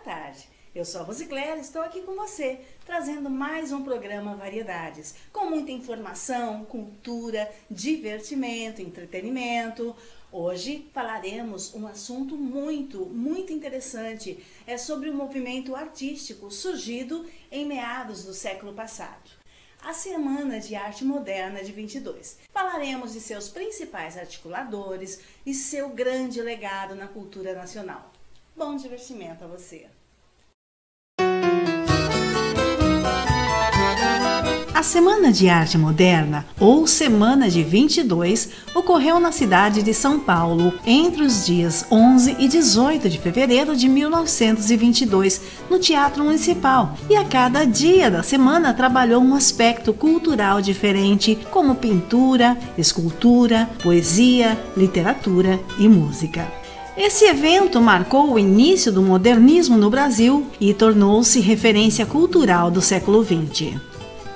tarde. Eu sou a Rosicléia e estou aqui com você, trazendo mais um programa Variedades, com muita informação, cultura, divertimento, entretenimento. Hoje falaremos um assunto muito, muito interessante. É sobre o movimento artístico surgido em meados do século passado. A Semana de Arte Moderna de 22. Falaremos de seus principais articuladores e seu grande legado na cultura nacional. Bom divertimento a você! A Semana de Arte Moderna, ou Semana de 22, ocorreu na cidade de São Paulo entre os dias 11 e 18 de fevereiro de 1922, no Teatro Municipal, e a cada dia da semana trabalhou um aspecto cultural diferente, como pintura, escultura, poesia, literatura e música. Esse evento marcou o início do modernismo no Brasil e tornou-se referência cultural do século XX.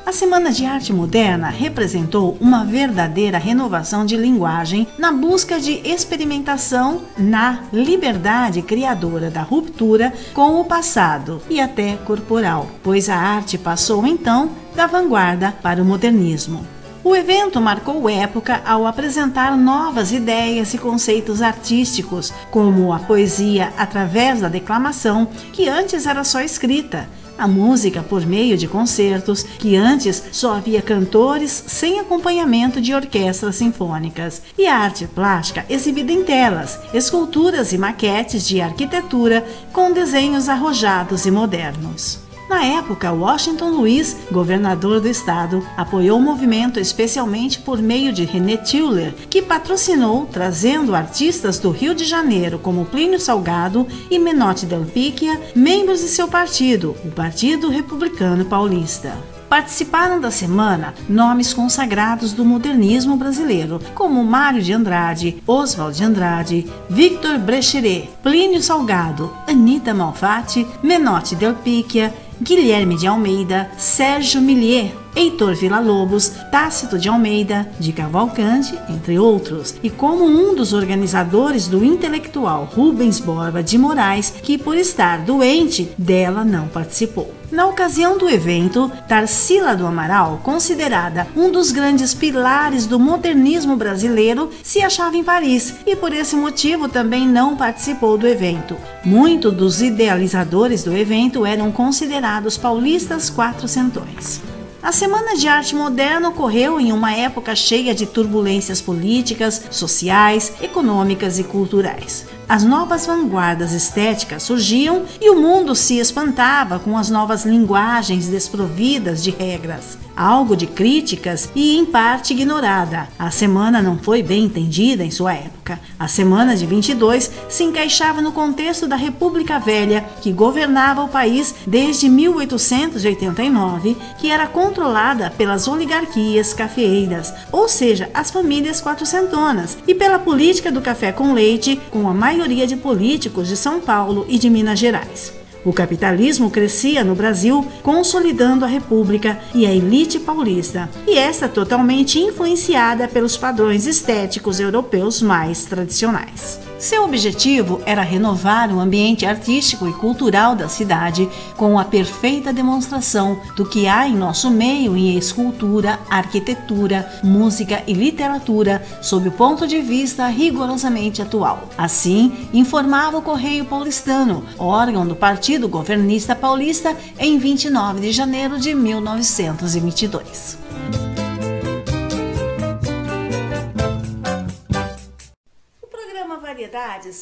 A Semana de Arte Moderna representou uma verdadeira renovação de linguagem na busca de experimentação na liberdade criadora da ruptura com o passado e até corporal, pois a arte passou então da vanguarda para o modernismo. O evento marcou época ao apresentar novas ideias e conceitos artísticos, como a poesia através da declamação, que antes era só escrita, a música por meio de concertos, que antes só havia cantores sem acompanhamento de orquestras sinfônicas, e a arte plástica exibida em telas, esculturas e maquetes de arquitetura com desenhos arrojados e modernos. Na época, Washington Luiz, governador do estado, apoiou o movimento especialmente por meio de René Tiller, que patrocinou, trazendo artistas do Rio de Janeiro como Plínio Salgado e Menotti Del Picchia, membros de seu partido, o Partido Republicano Paulista. Participaram da semana nomes consagrados do modernismo brasileiro, como Mário de Andrade, Oswald de Andrade, Victor Brecheret, Plínio Salgado, Anita Malfatti, Menotti Del Picchia, Guilherme de Almeida, Sérgio Millier, Heitor Villa-Lobos, Tácito de Almeida, de Cavalcante, entre outros, e como um dos organizadores do intelectual Rubens Borba de Moraes, que por estar doente, dela não participou. Na ocasião do evento, Tarsila do Amaral, considerada um dos grandes pilares do modernismo brasileiro, se achava em Paris e por esse motivo também não participou do evento. Muitos dos idealizadores do evento eram considerados paulistas quatrocentões. A Semana de Arte Moderna ocorreu em uma época cheia de turbulências políticas, sociais, econômicas e culturais. As novas vanguardas estéticas surgiam e o mundo se espantava com as novas linguagens desprovidas de regras. Algo de críticas e, em parte, ignorada. A semana não foi bem entendida em sua época. A semana de 22 se encaixava no contexto da República Velha, que governava o país desde 1889, que era controlada pelas oligarquias cafeeiras, ou seja, as famílias quatrocentonas, e pela política do café com leite, com a maioria de políticos de São Paulo e de Minas Gerais. O capitalismo crescia no Brasil, consolidando a República e a elite paulista, e esta totalmente influenciada pelos padrões estéticos europeus mais tradicionais. Seu objetivo era renovar o ambiente artístico e cultural da cidade com a perfeita demonstração do que há em nosso meio em escultura, arquitetura, música e literatura sob o ponto de vista rigorosamente atual. Assim, informava o Correio Paulistano, órgão do Partido Governista Paulista, em 29 de janeiro de 1922.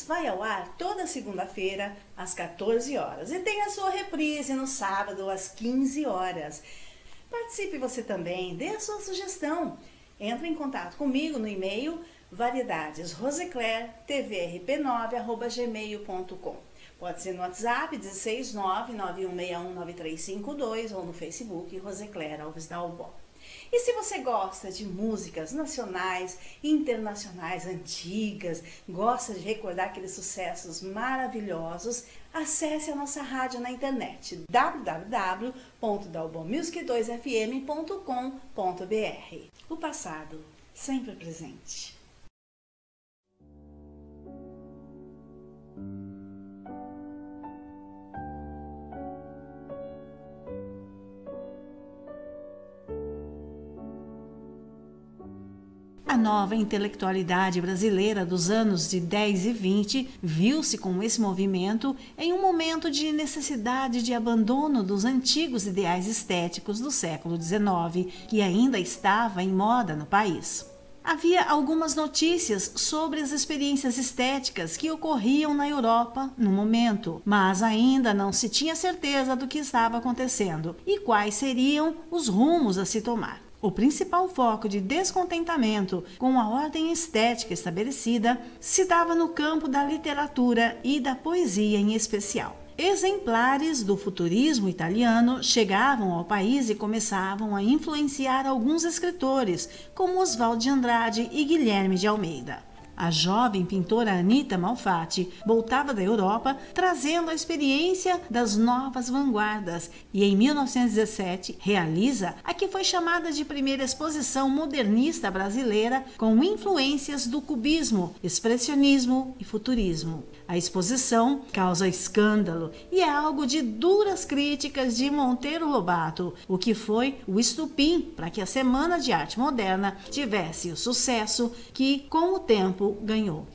Vai ao ar toda segunda-feira às 14 horas e tem a sua reprise no sábado às 15 horas. Participe você também, dê a sua sugestão. Entre em contato comigo no e-mail variedadesroseclertvrp9@gmail.com. Pode ser no WhatsApp 16991619352 ou no Facebook Rosecler Alves Dalbó. E se você gosta de músicas nacionais, internacionais, antigas, gosta de recordar aqueles sucessos maravilhosos, acesse a nossa rádio na internet www.dalbomusic2fm.com.br. O passado sempre presente. Nova intelectualidade brasileira dos anos de 10 e 20 viu-se com esse movimento em um momento de necessidade de abandono dos antigos ideais estéticos do século XIX, que ainda estava em moda no país. Havia algumas notícias sobre as experiências estéticas que ocorriam na Europa no momento, mas ainda não se tinha certeza do que estava acontecendo e quais seriam os rumos a se tomar. O principal foco de descontentamento com a ordem estética estabelecida se dava no campo da literatura e da poesia em especial. Exemplares do futurismo italiano chegavam ao país e começavam a influenciar alguns escritores, como Oswald de Andrade e Guilherme de Almeida. A jovem pintora Anita Malfatti voltava da Europa trazendo a experiência das novas vanguardas e em 1917 realiza a que foi chamada de primeira exposição modernista brasileira com influências do cubismo, expressionismo e futurismo. A exposição causa escândalo e é algo de duras críticas de Monteiro Lobato, o que foi o estupim para que a Semana de Arte Moderna tivesse o sucesso que, com o tempo, ganhou.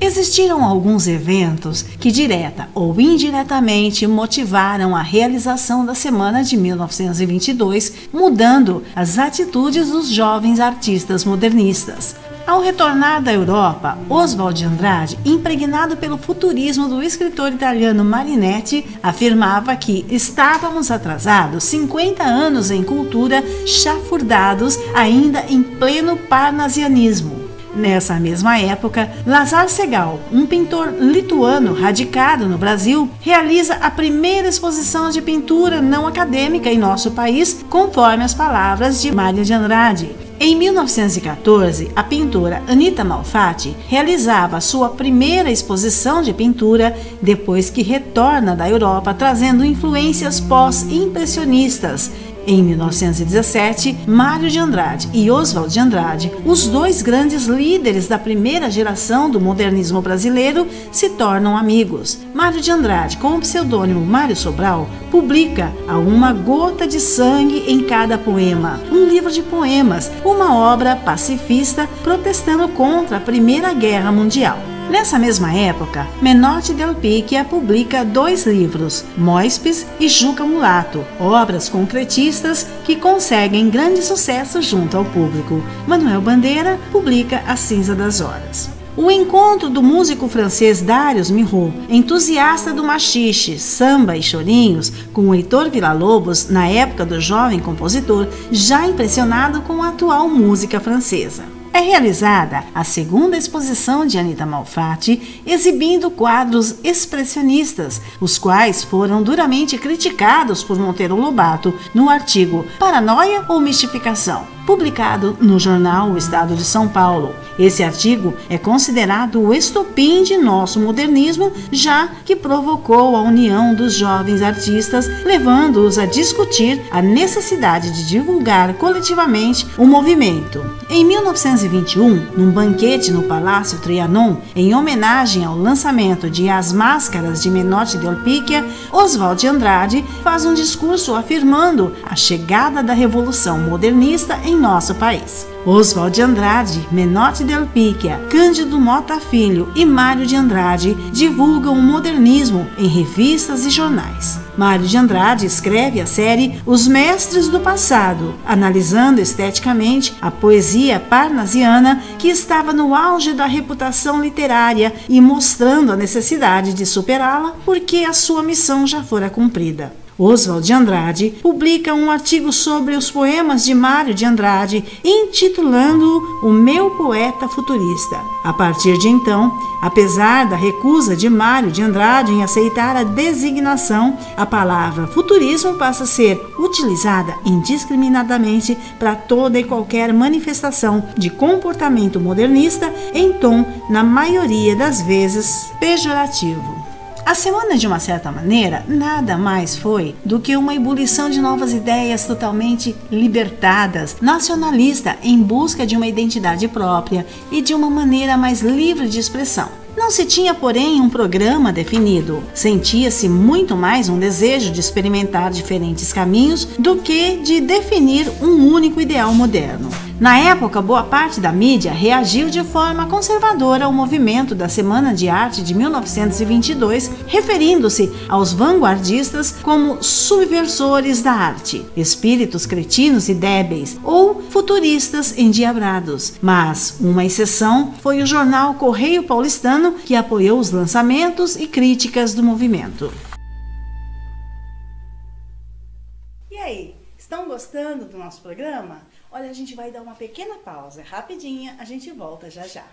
Existiram alguns eventos que, direta ou indiretamente, motivaram a realização da Semana de 1922, mudando as atitudes dos jovens artistas modernistas. Ao retornar da Europa, Oswald de Andrade, impregnado pelo futurismo do escritor italiano Marinetti, afirmava que estávamos atrasados 50 anos em cultura, chafurdados ainda em pleno parnasianismo. Nessa mesma época, Lazar Segal, um pintor lituano radicado no Brasil, realiza a primeira exposição de pintura não acadêmica em nosso país, conforme as palavras de Mário de Andrade. Em 1914, a pintora Anita Malfatti realizava sua primeira exposição de pintura depois que retorna da Europa trazendo influências pós-impressionistas em 1917, Mário de Andrade e Oswald de Andrade, os dois grandes líderes da primeira geração do modernismo brasileiro, se tornam amigos. Mário de Andrade, com o pseudônimo Mário Sobral, publica A Uma Gota de Sangue em Cada Poema, um livro de poemas, uma obra pacifista protestando contra a Primeira Guerra Mundial. Nessa mesma época, Menotti Del Picchia publica dois livros, Moispes e Juca Mulato, obras concretistas que conseguem grande sucesso junto ao público. Manuel Bandeira publica A Cinza das Horas. O encontro do músico francês Darius Milhaud, entusiasta do machixe, samba e chorinhos, com Heitor Villa-Lobos na época do jovem compositor, já impressionado com a atual música francesa é realizada a segunda exposição de Anita Malfatti, exibindo quadros expressionistas, os quais foram duramente criticados por Monteiro Lobato no artigo Paranoia ou Mistificação? Publicado no jornal O Estado de São Paulo. Esse artigo é considerado o estopim de nosso modernismo, já que provocou a união dos jovens artistas, levando-os a discutir a necessidade de divulgar coletivamente o movimento. Em 1921, num banquete no Palácio Trianon, em homenagem ao lançamento de As Máscaras de Menotti del Picchia, Oswald de Andrade faz um discurso afirmando a chegada da Revolução Modernista em nosso país. Oswald de Andrade, Menotti del Picchia, Cândido Mota Filho e Mário de Andrade divulgam o modernismo em revistas e jornais. Mário de Andrade escreve a série Os Mestres do Passado, analisando esteticamente a poesia parnasiana que estava no auge da reputação literária e mostrando a necessidade de superá-la porque a sua missão já fora cumprida. Oswald de Andrade publica um artigo sobre os poemas de Mário de Andrade, intitulando O Meu Poeta Futurista. A partir de então, apesar da recusa de Mário de Andrade em aceitar a designação, a palavra futurismo passa a ser utilizada indiscriminadamente para toda e qualquer manifestação de comportamento modernista em tom, na maioria das vezes, pejorativo. A semana, de uma certa maneira, nada mais foi do que uma ebulição de novas ideias totalmente libertadas, nacionalista, em busca de uma identidade própria e de uma maneira mais livre de expressão. Não se tinha, porém, um programa definido. Sentia-se muito mais um desejo de experimentar diferentes caminhos do que de definir um único ideal moderno. Na época, boa parte da mídia reagiu de forma conservadora ao movimento da Semana de Arte de 1922, referindo-se aos vanguardistas como subversores da arte, espíritos cretinos e débeis ou futuristas endiabrados. Mas uma exceção foi o jornal Correio Paulistano, que apoiou os lançamentos e críticas do movimento. E aí, estão gostando do nosso programa? Olha, a gente vai dar uma pequena pausa, rapidinha, a gente volta já já.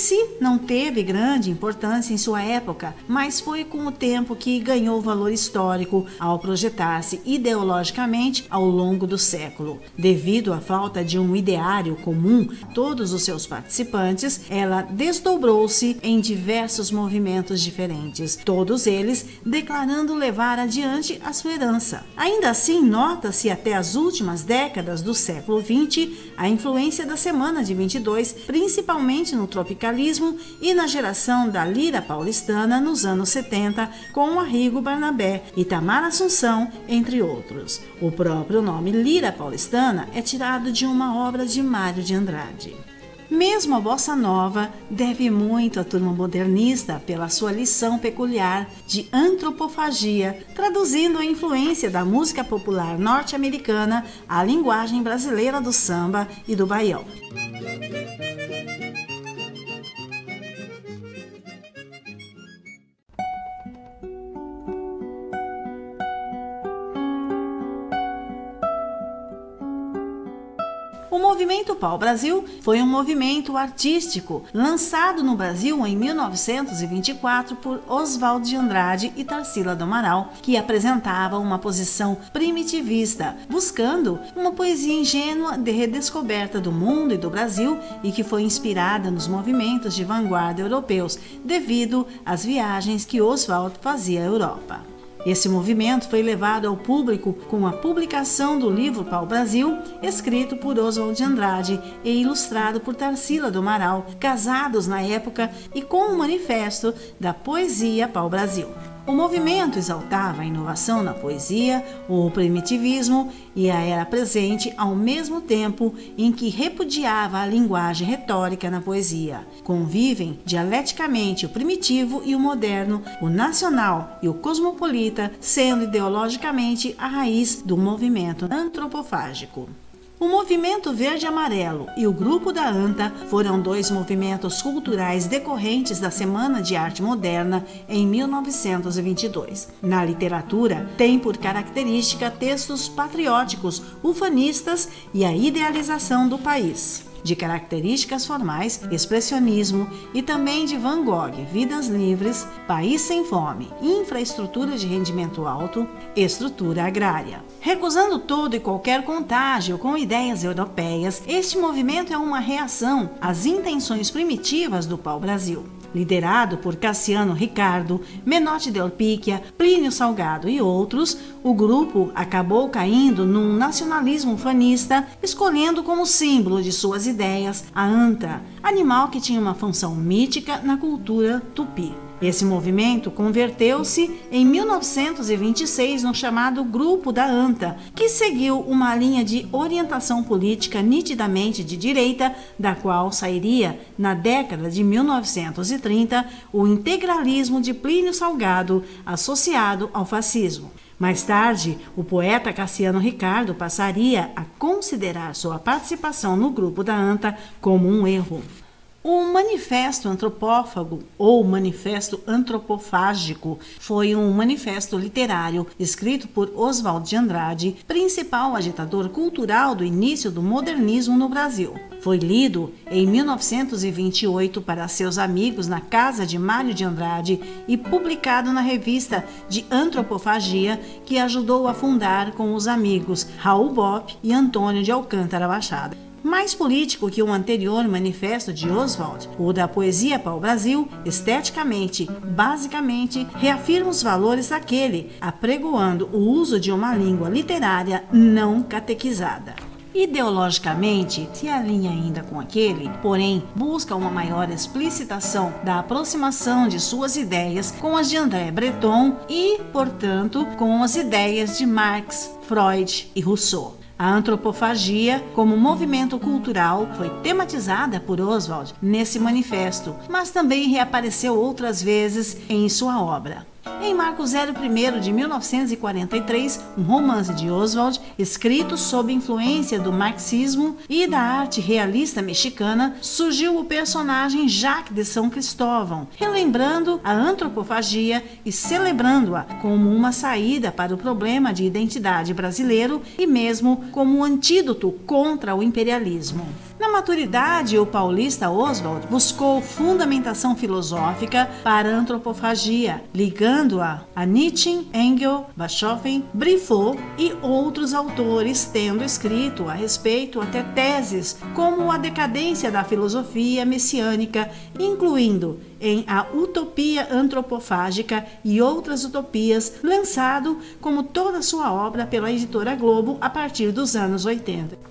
Si não teve grande importância em sua época, mas foi com o tempo que ganhou valor histórico ao projetar-se ideologicamente ao longo do século. Devido à falta de um ideário comum a todos os seus participantes, ela desdobrou-se em diversos movimentos diferentes, todos eles declarando levar adiante a sua herança. Ainda assim, nota-se até as últimas décadas do século XX a influência da Semana de 22, principalmente no tropicalismo e na geração da lira paulistana nos anos 70, com Arrigo Barnabé e Tamar Assunção, entre outros. O próprio nome lira paulistana é tirado de uma obra de Mário de Andrade. Mesmo a bossa nova deve muito à turma modernista pela sua lição peculiar de antropofagia, traduzindo a influência da música popular norte-americana à linguagem brasileira do samba e do baião. O movimento Pau Brasil foi um movimento artístico lançado no Brasil em 1924 por Oswald de Andrade e Tarsila do Amaral, que apresentava uma posição primitivista, buscando uma poesia ingênua de redescoberta do mundo e do Brasil e que foi inspirada nos movimentos de vanguarda europeus devido às viagens que Oswald fazia à Europa. Esse movimento foi levado ao público com a publicação do livro Pau Brasil, escrito por Oswald de Andrade e ilustrado por Tarsila do Amaral, casados na época, e com o manifesto da poesia Pau Brasil. O movimento exaltava a inovação na poesia, o primitivismo e a era presente ao mesmo tempo em que repudiava a linguagem retórica na poesia. Convivem dialeticamente o primitivo e o moderno, o nacional e o cosmopolita, sendo ideologicamente a raiz do movimento antropofágico. O Movimento Verde Amarelo e o Grupo da ANTA foram dois movimentos culturais decorrentes da Semana de Arte Moderna em 1922. Na literatura, tem por característica textos patrióticos, ufanistas e a idealização do país de características formais, expressionismo e também de Van Gogh, Vidas Livres, País Sem Fome, Infraestrutura de Rendimento Alto, Estrutura Agrária. Recusando todo e qualquer contágio com ideias europeias, este movimento é uma reação às intenções primitivas do pau-brasil liderado por Cassiano Ricardo, Menotti Del Picchia, Plínio Salgado e outros, o grupo acabou caindo num nacionalismo fanista, escolhendo como símbolo de suas ideias a anta, animal que tinha uma função mítica na cultura tupi. Esse movimento converteu-se em 1926 no chamado Grupo da ANTA, que seguiu uma linha de orientação política nitidamente de direita, da qual sairia, na década de 1930, o integralismo de Plínio Salgado, associado ao fascismo. Mais tarde, o poeta Cassiano Ricardo passaria a considerar sua participação no grupo da ANTA como um erro. O Manifesto Antropófago ou Manifesto Antropofágico foi um manifesto literário escrito por Oswald de Andrade, principal agitador cultural do início do modernismo no Brasil. Foi lido em 1928 para seus amigos na casa de Mário de Andrade e publicado na revista de Antropofagia que ajudou a fundar com os amigos Raul Bopp e Antônio de Alcântara Machado. Mais político que o anterior manifesto de Oswald, o da poesia para o Brasil, esteticamente, basicamente, reafirma os valores daquele, apregoando o uso de uma língua literária não catequizada. Ideologicamente, se alinha ainda com aquele, porém busca uma maior explicitação da aproximação de suas ideias com as de André Breton e, portanto, com as ideias de Marx, Freud e Rousseau. A antropofagia, como movimento cultural, foi tematizada por Oswald nesse manifesto, mas também reapareceu outras vezes em sua obra. Em Marco 01 de 1943, um romance de Oswald, escrito sob influência do marxismo e da arte realista mexicana, surgiu o personagem Jacques de São Cristóvão, relembrando a antropofagia e celebrando-a como uma saída para o problema de identidade brasileiro e mesmo como um antídoto contra o imperialismo. Na maturidade, o paulista Oswald buscou fundamentação filosófica para a antropofagia, ligando-a a Nietzsche, Engel, Bachofen, Briffaut e outros autores, tendo escrito a respeito até teses como a decadência da filosofia messiânica, incluindo em A Utopia Antropofágica e Outras Utopias, lançado como toda sua obra pela editora Globo a partir dos anos 80.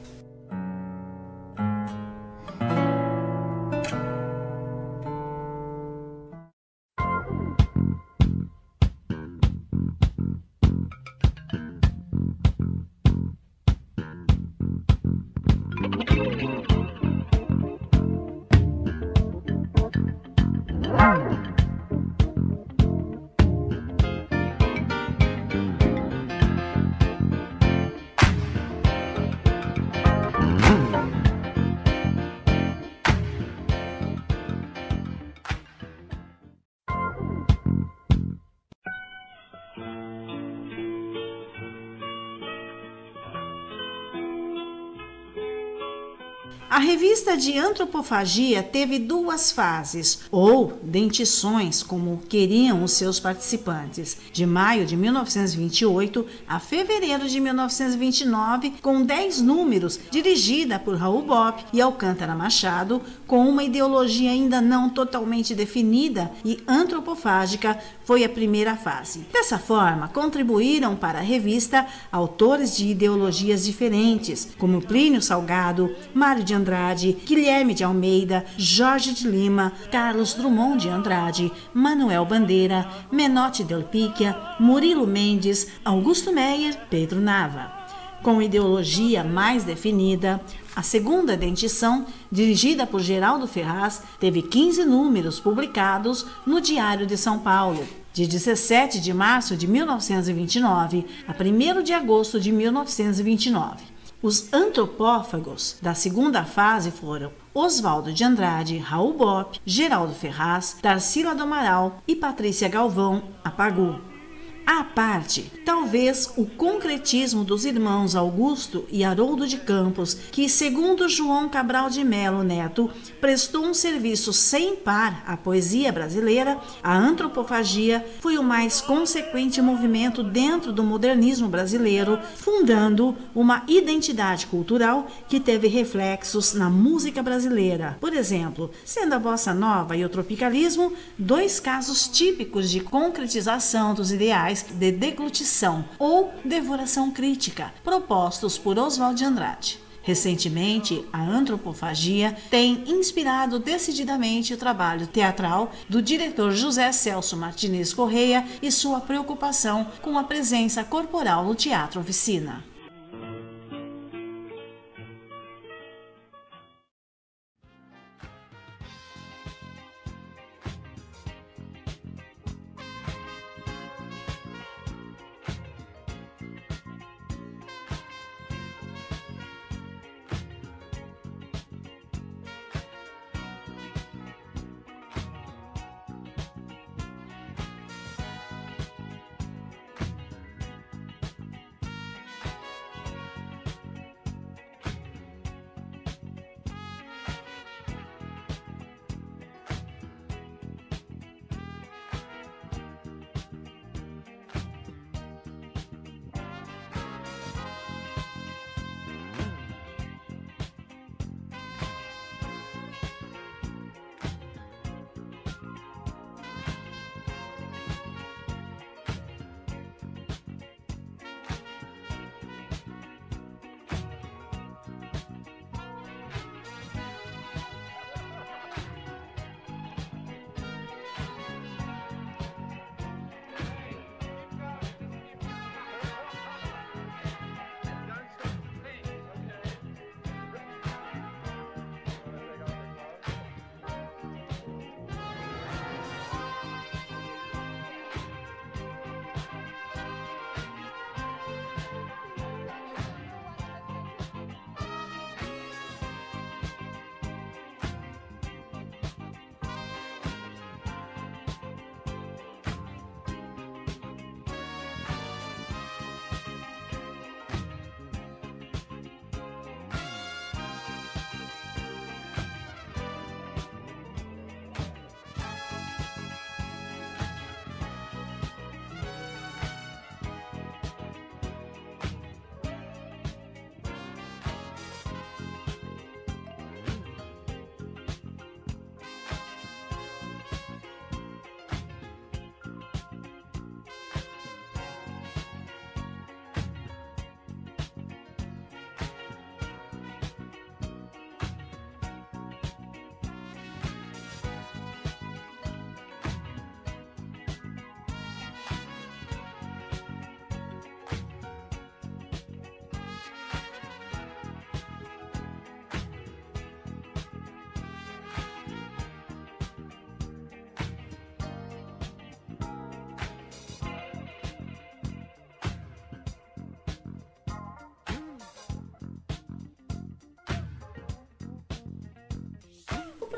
Revista de antropofagia teve duas fases, ou dentições, como queriam os seus participantes, de maio de 1928 a fevereiro de 1929, com 10 números, dirigida por Raul Bopp e Alcântara Machado, com uma ideologia ainda não totalmente definida e antropofágica, foi a primeira fase. Dessa forma, contribuíram para a revista autores de ideologias diferentes, como Plínio Salgado, Mário de Andrade, Guilherme de Almeida, Jorge de Lima, Carlos Drummond de Andrade, Manuel Bandeira, Menotti Del Picchia, Murilo Mendes, Augusto Meyer, Pedro Nava. Com ideologia mais definida, a segunda dentição, dirigida por Geraldo Ferraz, teve 15 números publicados no Diário de São Paulo, de 17 de março de 1929 a 1 de agosto de 1929. Os antropófagos da segunda fase foram Oswaldo de Andrade, Raul Bopp, Geraldo Ferraz, Tarsila do Amaral e Patrícia Galvão Apagu. À parte, talvez o concretismo dos irmãos Augusto e Haroldo de Campos, que, segundo João Cabral de Melo Neto, prestou um serviço sem par à poesia brasileira, a antropofagia foi o mais consequente movimento dentro do modernismo brasileiro, fundando uma identidade cultural que teve reflexos na música brasileira. Por exemplo, sendo a bossa nova e o tropicalismo dois casos típicos de concretização dos ideais de deglutição ou devoração crítica, propostos por Oswald de Andrade. Recentemente, a antropofagia tem inspirado decididamente o trabalho teatral do diretor José Celso Martinez Correia e sua preocupação com a presença corporal no teatro oficina.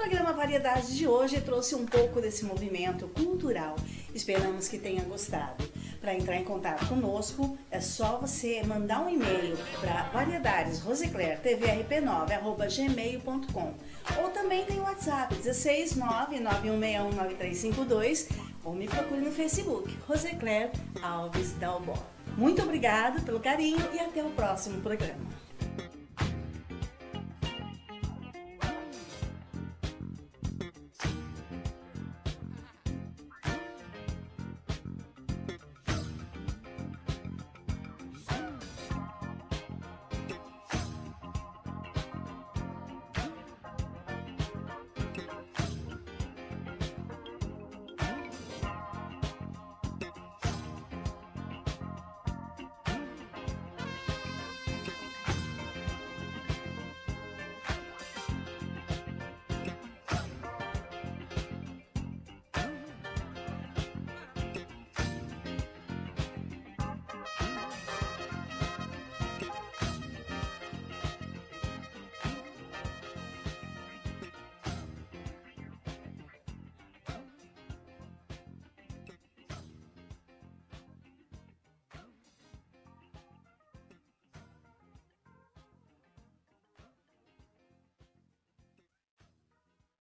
Programa Variedades de hoje trouxe um pouco desse movimento cultural. Esperamos que tenha gostado. Para entrar em contato conosco, é só você mandar um e-mail para variedadesroseclertvrp9@gmail.com ou também tem o WhatsApp 16991619352 ou me procure no Facebook Rosecler Alves Dalbó. Muito obrigado pelo carinho e até o próximo programa.